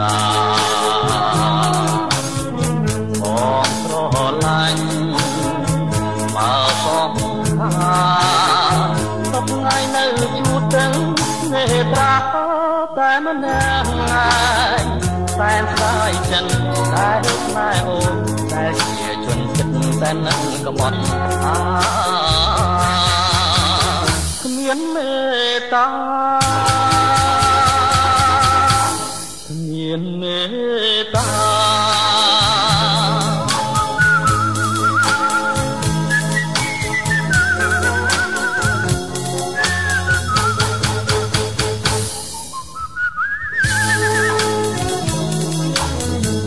ណាបងស្រឡាញ់មកបងខាតបថ្ងៃនៅជួបទាំងនេត្រាតែមិនណាងសែនស្ដាយចិនតែស្នេហ៍អូនតែជាជនចិត្តតែនឹងក្បត់អាគ្មានមេត្តា មានមេត្តា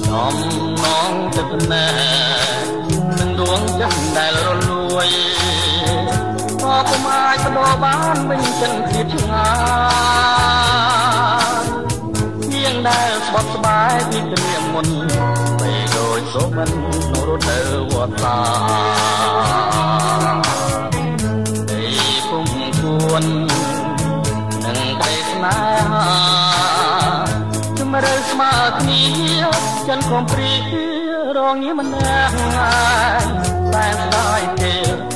ចំនងទឹកណែនឹងដួងចិត្តដែលរលួយក៏ពុំអាចបដោបានវិញចិនភាពឆ្ងាយ សូមិនក្នុងរត់ទៅវត្តសាទីពុំគួននឹងពេលស្នេហាជំរឿស្មើគ្នាចិនខំព្រីរងងារមិនណាស់តែស្ដាយទេ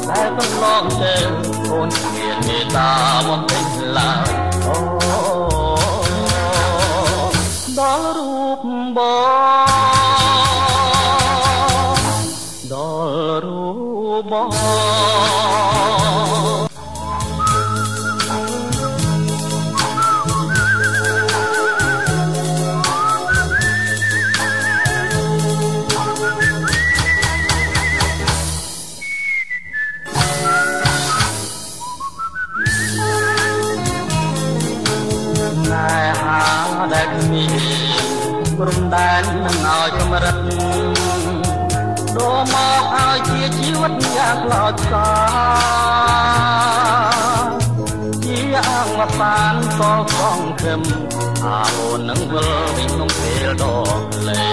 តែកន្លងទៅអូនមានមេត្តាមកពេញឡើយអូដល់រូបបង ណែហាដែលគ្មានព្រំដែននឹងឲ្យកម្រិតដូរមកឲ្យជាជីវិតយ៉ាងខ្លោចផ្សាជាអង្គបានកលសងខឹមអាអូននឹងវិលវិញក្នុងពេលដ៏លេ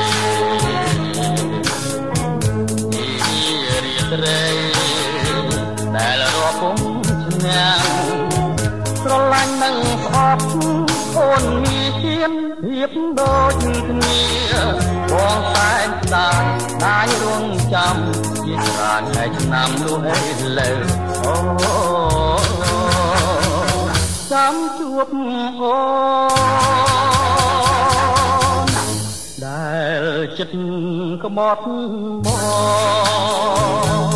ជារីត្រីដែលរាប់ពុំឈ្នះស្រឡាញ់នឹងស្អប់អូ នមានភាពដូចគ្នាបងសែនស្ដាយដាយរងចាំជាច្រើនហើយឆ្នាំនោះអីលើអូចាំជួបអូនដែលចិត្តក្បត់មក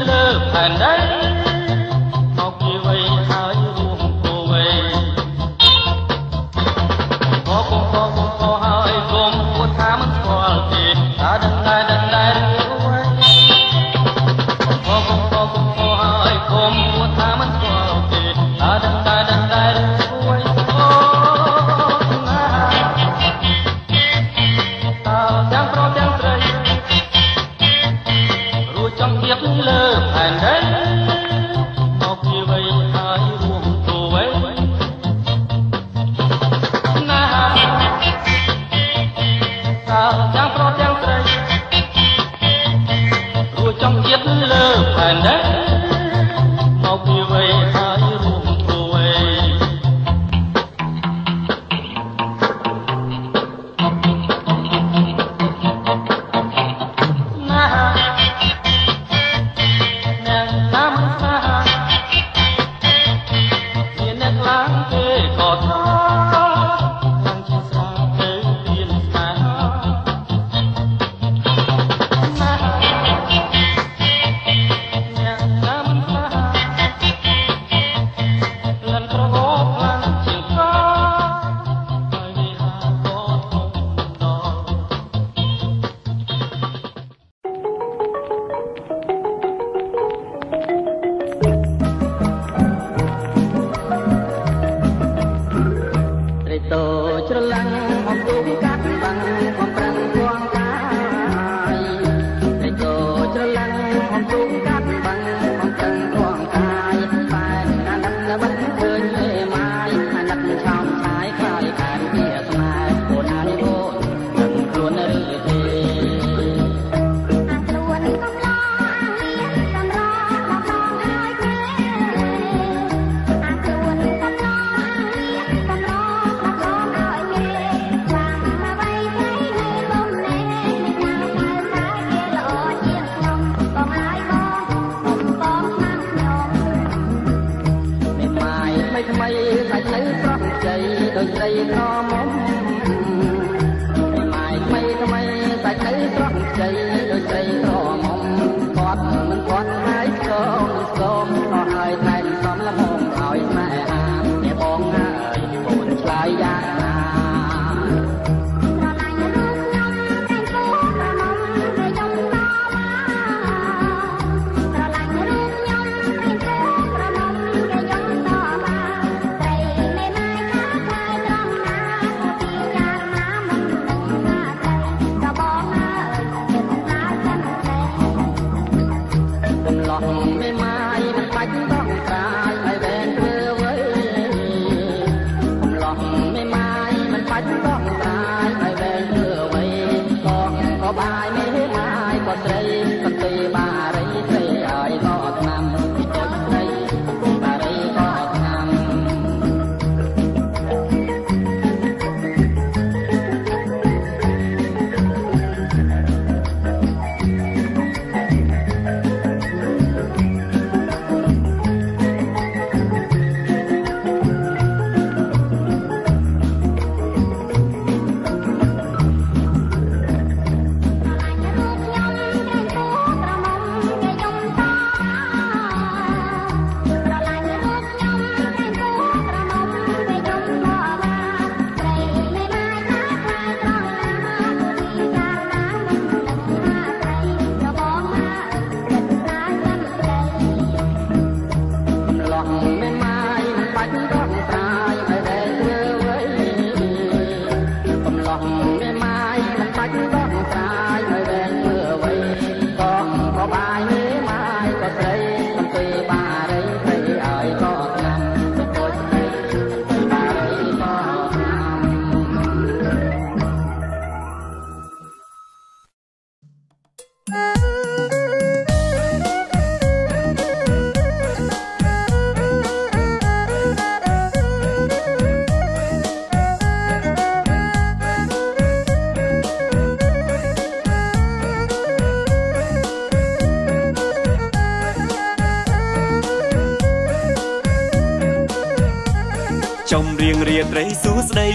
love and Jangan protes.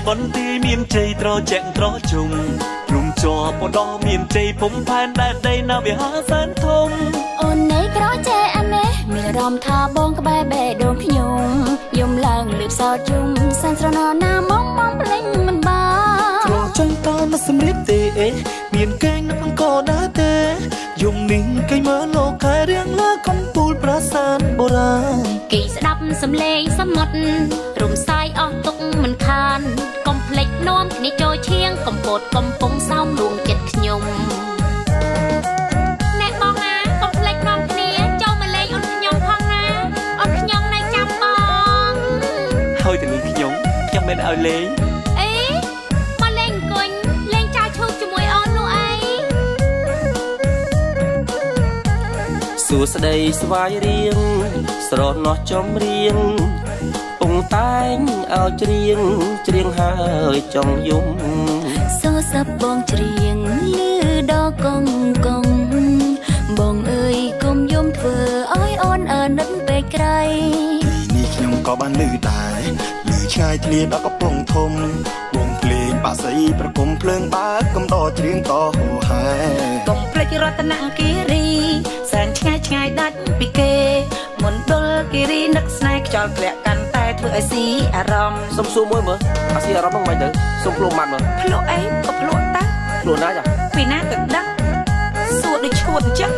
បន្ទាយមានជ័យត្រជាក់ត្រជុំរុំជាប់បដមានជ័យភុំផែនដែនដីណាវិហារសែនធំអូននៃក្រចេអានេះមានរំថាបងក្បែរបេះដូងខ្ញុំយំឡើងលឺផ្សោតយំសែនស្រណណាមកមកភ្លេងមិនបានត្រចង់តើមកសម្រៀបទេអេមានកែងនឹងអង្គដែរទេយំនេះកែងមើលលោកខែរៀងលើកំពូលប្រាសាទបុរាណគេស្ដាប់ សំឡេងសមុទ្ររំសាយអស់ទុកមិនខានកុំភ្លេចនាំគ្នាចូលឈៀងកំពតកំពុងសោមលួងចិត្តខ្ញុំអ្នកបងណាកុំភ្លេចនាំគ្នាចូលមកលេងអូនខ្ញុំផងណាអូនខ្ញុំនៅចាំបងហើយទៅនេះខ្ញុំចាំមិនឲ្យលេងសួស្ដីស្វាយរៀង ស្រណោះចំរៀងពងតែងឲ្យច្រៀងច្រៀងហើយចង់យំសួស័ព្ទបងច្រៀងលឺដល់កងកងបងអើយគុំយំធ្វើឲ្យអូនអើនឹកពេកក្រៃនេះខ្ញុំក៏បានលឺដែរលឺឆ្ងាយធ្លាដល់កំពង់ធំវងភ្លេងបាក់សីប្រគំភ្លើងបើកកំដរច្រៀងតហូហែកុំភ្លេចរតនគិរីសែនឆ្ងាយឆ្ងាយដាច់ពីគេមណ្ឌល គិរីនឹកស្នេហ៍ខ្យល់ធ្លាក់កាន់តែធ្វើឲ្យស៊ីអារម្មណ៍សុំសួរមួយមើលអាស៊ីអារម្មណ៍ហ្នឹងមិនទៅសុំភ្លុំម៉ាត់មើលភ្លុំអីក៏ភ្លុំតាភ្លុំណាចាពីណាទៅដឹងសួរដូចឈួតអញ្ចឹង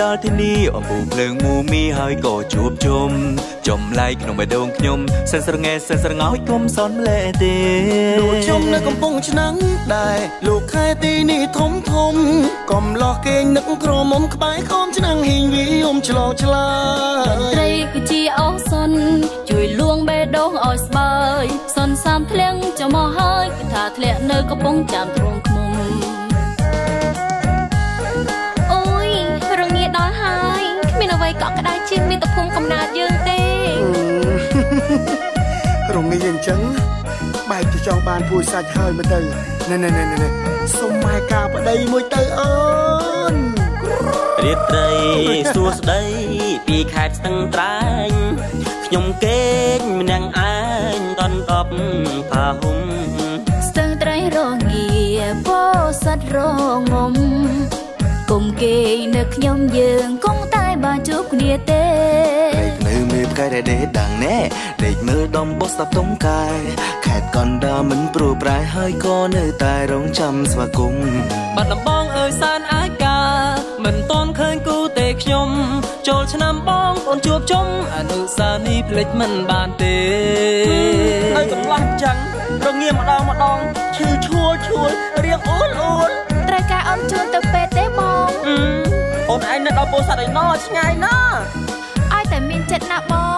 ដាលទីនេះអំពូភ្លើងមូមីហើយក៏ជួបជុំចំឡាយក្នុងបេះដូងខ្ញុំសែនស្រងែសែនស្រងោចគុំសនម្លែទេដូចខ្ញុំនៅកំពង់ឆ្នាំងដែរលោកខែទីនេះធំធំកំឡោះគេនឹកក្រមុំក្បែរខំឆ្នាំងហ៊ីងវីអ៊ំឆ្លោឆ្លាត្រីគឺជាអូសុន ជួយលួងបេះដូងឲ្យស្បើយសុនសាមធ្លៀងចំមកហើយគឺថាធ្លាក់នៅកំពង់ចាំទ្រង់ឃុំ ទៅភូមិកំណើតយើងទេរងាអញ្ចឹងបែកជាចង់បានពួយសាច់ហើយមើលទៅណែណែណែណែសុំម៉ែកាប្តីមួយទៅអូនរៀបត្រីសួស្តីពីខេត្តស្ទឹងត្រែងខ្ញុំគេចម្នាក់ឯងតន់តបផាហុំស្ទឹងត្រែងរងាពោសិតរងងំ គុំគេនៅខ្ញុំយើងគង់តែបានជួបគ្នាទេនៅមេផ្កាយដែលដេកដាំងណែដេកមើលដំបោះស្ដាប់តុងកាយខេតកណ្ដាមិនព្រោះប្រែហើយក៏នៅតែរងចាំស្វាគមន៍បាត់ដំបងអើយសានអាចកាមិនតន់ឃើញគូទេខ្ញុំចូលឆ្នាំបងអូនជួបជុំអនុសានីភ្លេចមិនបានទេនៅកន្លះចឹងរងាម្ដងម្ដងឈឺឈួលឈួលរៀងអួនអួនត្រូវ ការអូនជួនទៅពេទ្យទេបងអូនឯងនៅដល់ពោធិ៍សាត់ឯណោះឆ្ងាយណាស់ឲ្យតែមានចិត្តណាបង